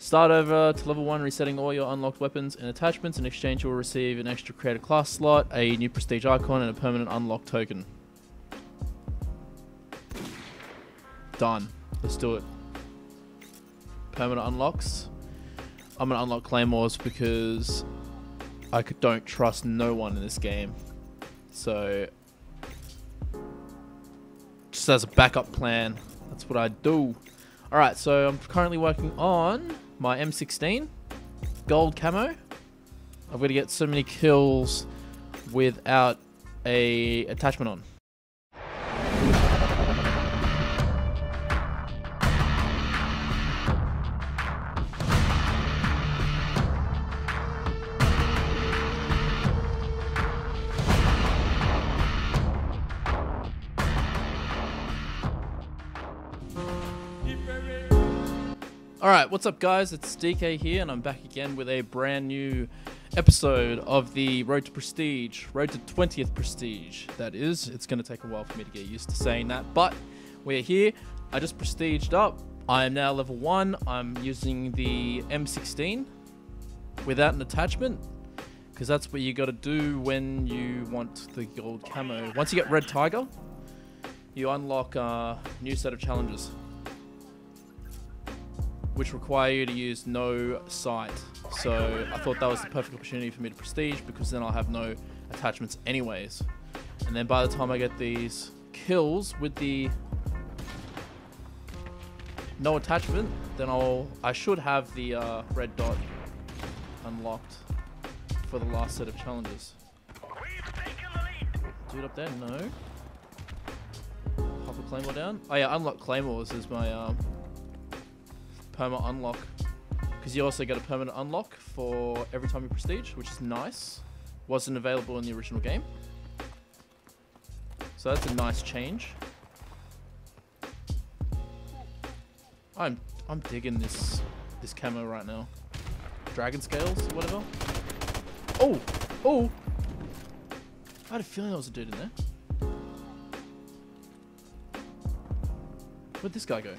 Start over to level 1, resetting all your unlocked weapons and attachments. In exchange, you will receive an extra create-a-class slot, a new prestige icon, and a permanent unlock token. Done. Let's do it. Permanent unlocks. I'm going to unlock claymores because I don't trust no one in this game. So, just as a backup plan, that's what I do. Alright, so I'm currently working on my M16 gold camo. I've got to get so many kills without a attachment on. What's up guys? It's DK here and I'm back again with a brand new episode of the Road to Prestige. Road to 20th Prestige, that is. It's going to take a while for me to get used to saying that, but we're here. I just prestiged up. I am now level 1. I'm using the M16 without an attachment because that's what you got to do when you want the gold camo. Once you get Red Tiger, you unlock a new set of challenges which require you to use no sight. So I thought that was the perfect opportunity for me to prestige because then I'll have no attachments anyways. And then by the time I get these kills with the no attachment, then I'll I should have the uh, red dot unlocked for the last set of challenges. Dude up there, no. Pop a claymore down. Oh yeah, unlock claymores is my um, perma unlock. Because you also get a permanent unlock for every time you prestige, which is nice. Wasn't available in the original game. So that's a nice change. I'm I'm digging this this camo right now. Dragon scales, whatever. Oh! Oh! I had a feeling there was a dude in there. Where'd this guy go?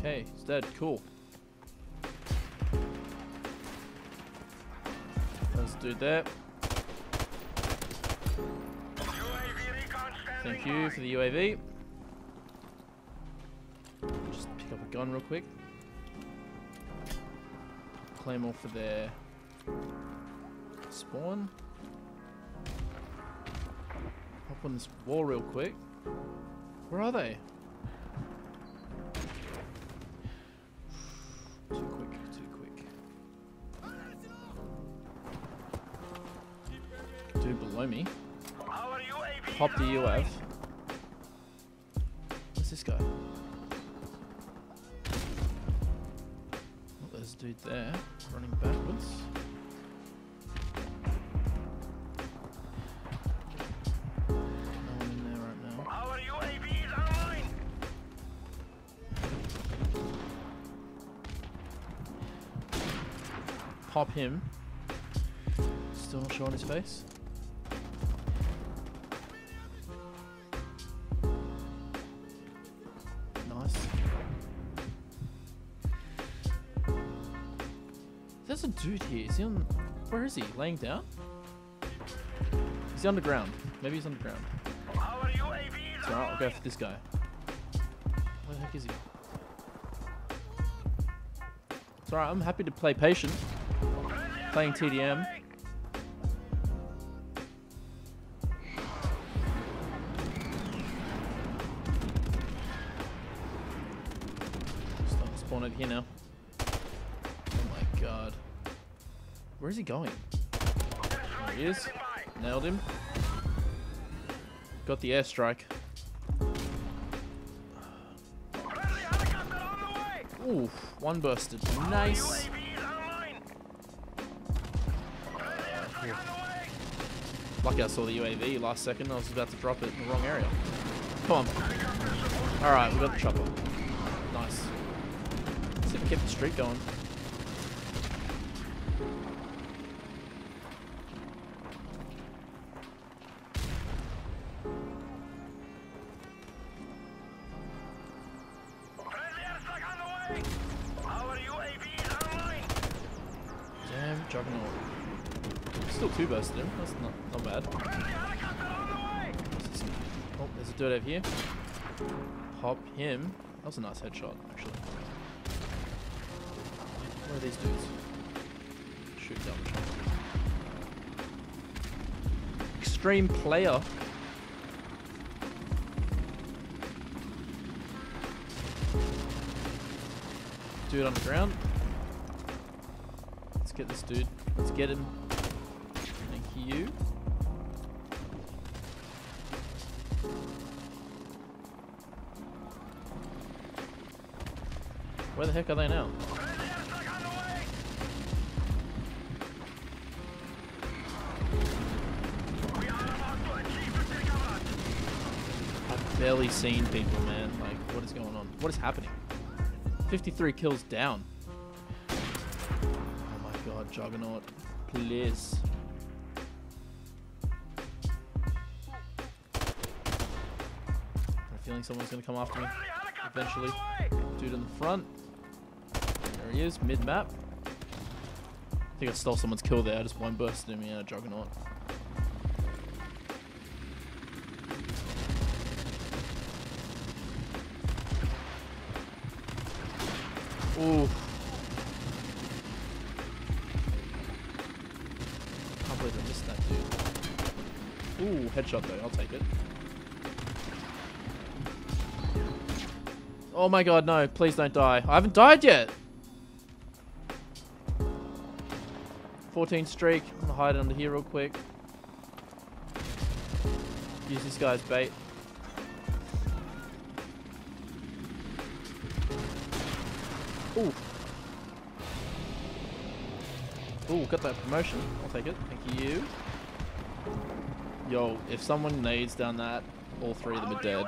Okay, he's dead. Cool. Let's do that. Thank you for the UAV. Just pick up a gun real quick. Claymore for their spawn. Hop on this wall real quick. Where are they? Me. Pop the UAV. Where's this guy? Oh, there's a dude there, running backwards. No one in there right now. Pop him. Still not showing his face. He on... Where is he? Laying down? Is he underground? Maybe he's on underground. It's alright, I'll go for this guy. Where the heck is he? Alright, I'm happy to play patient. Playing TDM. Over here now. Where's he going? There he is. Nailed him. Got the airstrike. Ooh, one bursted. Nice. Lucky I saw the UAV last second. I was about to drop it in the wrong area. Come on. Alright, we got the chopper. Nice. Let's see if we keep the streak going. Juggernaut. Still two bursted him. That's not, not bad. Oh, there's a dude over here. Pop him. That was a nice headshot, actually. Where are these dudes? Shoot shot. Extreme player. Dude on the ground. Let's get this dude. Let's get him. Thank you. Where the heck are they now? I've barely seen people, man. Like, what is going on? What is happening? 53 kills down. Juggernaut. Please. I'm feeling someone's gonna come after me eventually. Dude in the front. There he is, mid map. I think I stole someone's kill there. I just one bursted him. Yeah, uh, Juggernaut. Ooh. Believe I missed that dude. Ooh, headshot though. I'll take it. Oh my god, no. Please don't die. I haven't died yet. 14 streak. I'm gonna hide under here real quick. Use this guy's bait. Got that promotion. I'll take it. Thank you. Yo, if someone nades down that, all three of them are dead.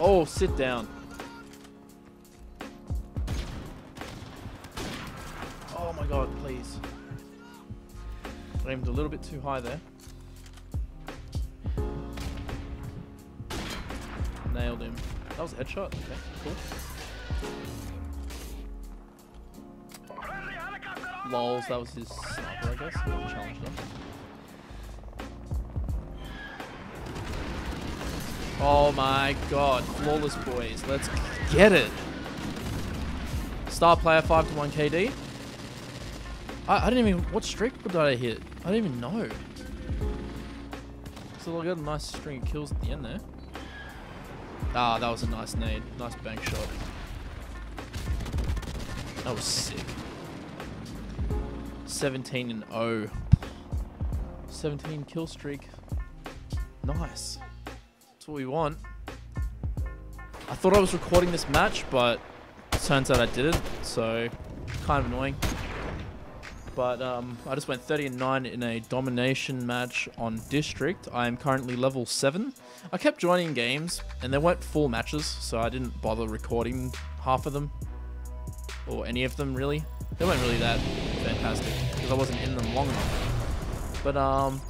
Oh, sit down. Oh my god, please. Aimed a little bit too high there. Nailed him. That was a headshot? Okay, cool. Lols, that was his sniper, I guess. Oh my god, flawless boys. Let's get it. Star player 5 to 1 KD. I, I didn't even. What streak did I hit? I didn't even know. So I got a nice string of kills at the end there. Ah, that was a nice nade. Nice bank shot. That was sick. 17 and 0. 17 kill streak. Nice. That's what we want. I thought I was recording this match, but turns out I didn't. So, kind of annoying. But um, I just went 30 and 9 in a domination match on District. I am currently level 7. I kept joining games, and they weren't full matches, so I didn't bother recording half of them. Or any of them, really. They weren't really that fantastic, because I wasn't in them long enough. But, um...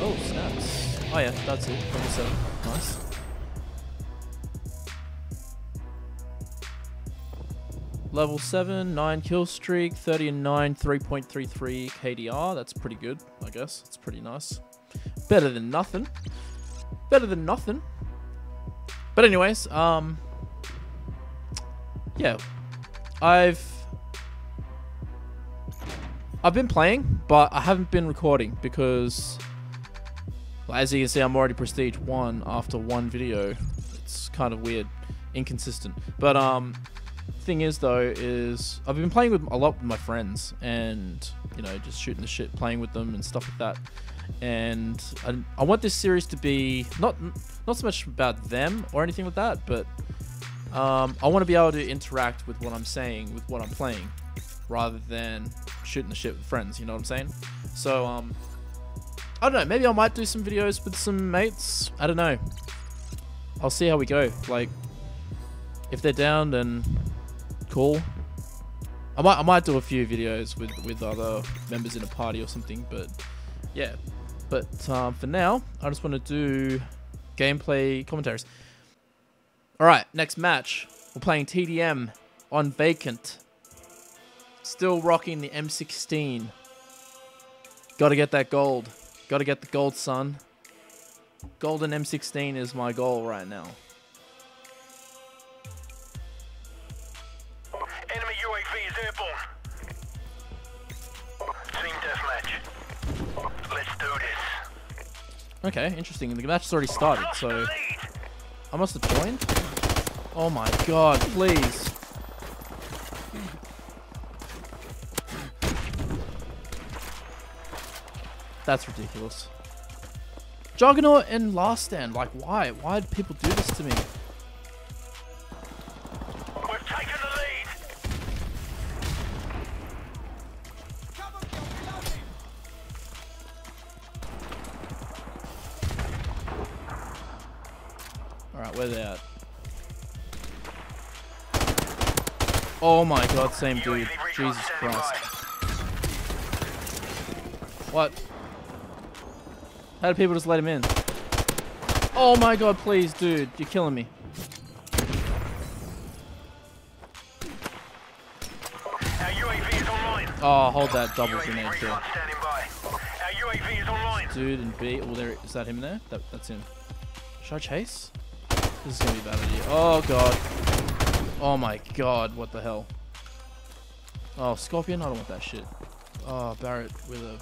Oh, snaps. Oh yeah, that's it. Level 7. Nice. Level 7, 9 kill streak, 30 and 9, 3.33 KDR. That's pretty good, I guess. It's pretty nice. Better than nothing. Better than nothing. But anyways, um... Yeah. I've... I've been playing, but I haven't been recording because... Well, as you can see, I'm already Prestige 1 after one video. It's kind of weird. Inconsistent. But, um thing is though is I've been playing with a lot with my friends and you know just shooting the shit playing with them and stuff like that. And I, I want this series to be not not so much about them or anything like that but um, I want to be able to interact with what I'm saying with what I'm playing rather than shooting the shit with friends you know what I'm saying? So um I don't know maybe I might do some videos with some mates I don't know. I'll see how we go like if they're down then cool. I might I might do a few videos with with other members in a party or something, but yeah. But um, for now, I just want to do gameplay commentaries. All right, next match. We're playing TDM on Vacant. Still rocking the M16. Got to get that gold. Got to get the gold, son. Golden M16 is my goal right now. Okay, interesting. The match has already started, so. I must have joined. Oh my god, please. That's ridiculous. Juggernaut and Last Stand, like why? Why do people do this to me? Oh my god, same dude. Jesus Christ. What? How do people just let him in? Oh my god, please, dude. You're killing me. Our UAV is online. Oh, hold that double grenade kill. recon standing by. Our UAV is. Dude and B. Oh, there is that him there? That, that's him. Should I chase? This is gonna be a bad idea. Oh god. Oh my god. What the hell? Oh, Scorpion. I don't want that shit. Oh, Barrett with a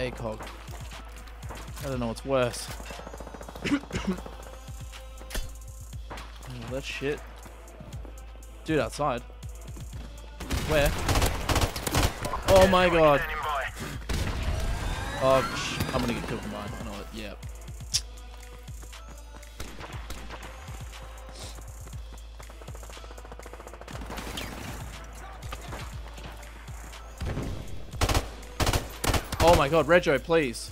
ACOG. I don't know what's worse. oh, that shit. Dude outside. Where? Oh my god. Oh, I'm gonna get killed from mine. I know it. Yeah. Oh my god, Rego, please.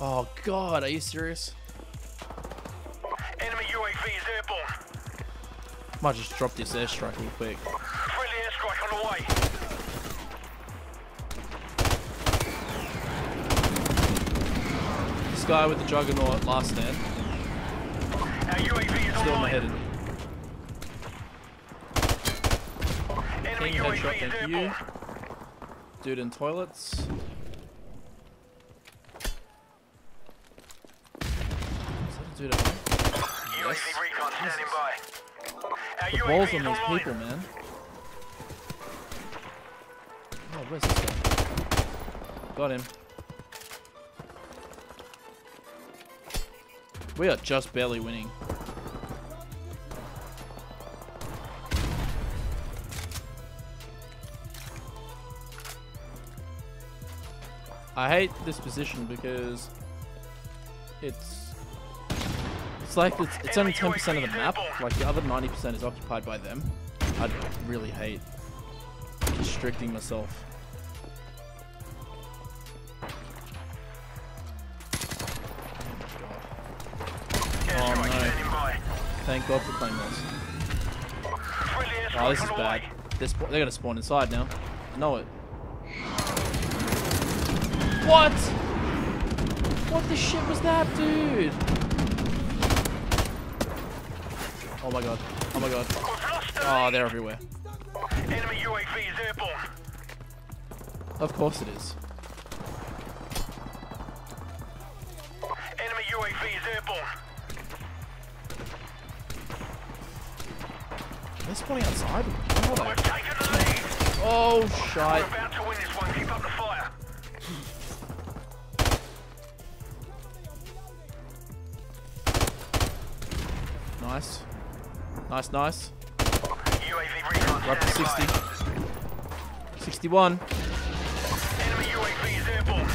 Oh god, are you serious? Enemy UAV is airborne. Might just drop this airstrike real quick. Friendly airstrike on the way. This guy with the juggernaut last stand. Our UAV is Still online. head. Enemy King headshot, thank you. Dude in toilets. Is that a dude at home? UAV by. Our The balls is on these online. people, man. Oh, where's this guy? Got him. We are just barely winning. I hate this position because it's it's like it's, it's only 10% of the map. Like the other 90% is occupied by them. I'd really hate restricting myself. Oh no. Thank God for playing this. Oh, this is bad. They're, they're gonna spawn inside now. I know it. What? What the shit was that, dude? Oh my god. Oh my god. We've lost the Oh, they're everywhere. Enemy UAV is airborne. Of course it is. Enemy UAV is airborne. They're spawning outside? Where are We've they? taken the lead. Oh, We're Nice, nice. We're up to 60. 61. Enemy UAV is airborne.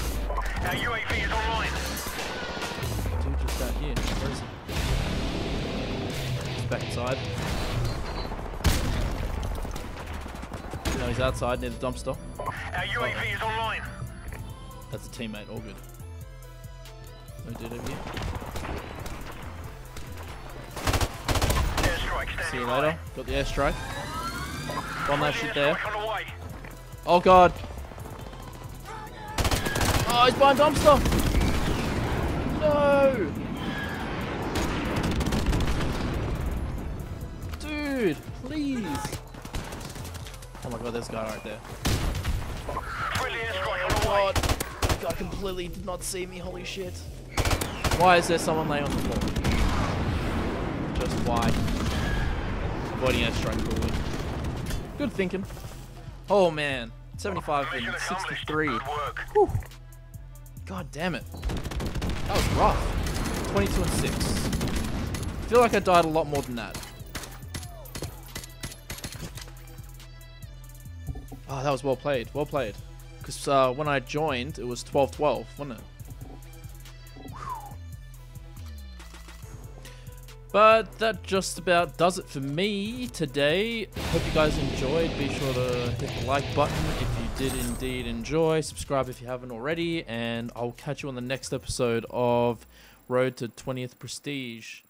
Our UAV is online. Dude, just out here. Where is he? He's back inside. No, he's outside near the dumpster. Our UAV is online. That's a teammate. All good. No dude over here. See you later. Got the airstrike. Bomb that shit there. Strike on the way. Oh god. Oh, he's behind dumpster. No. Dude, please. Oh my god, there's a guy right there. Friendly airstrike on Oh the god. That guy completely did not see me, holy shit. Why is there someone laying on the floor? Just why? Avoiding airstrike forward. Good thinking. Oh man. 75 and 63. Whew. God damn it. That was rough. 22 and 6. I feel like I died a lot more than that. Oh, that was well played. Well played. Because uh, when I joined, it was 12-12, wasn't it? But that just about does it for me today. Hope you guys enjoyed. Be sure to hit the like button if you did indeed enjoy. Subscribe if you haven't already. And I'll catch you on the next episode of Road to 20th Prestige.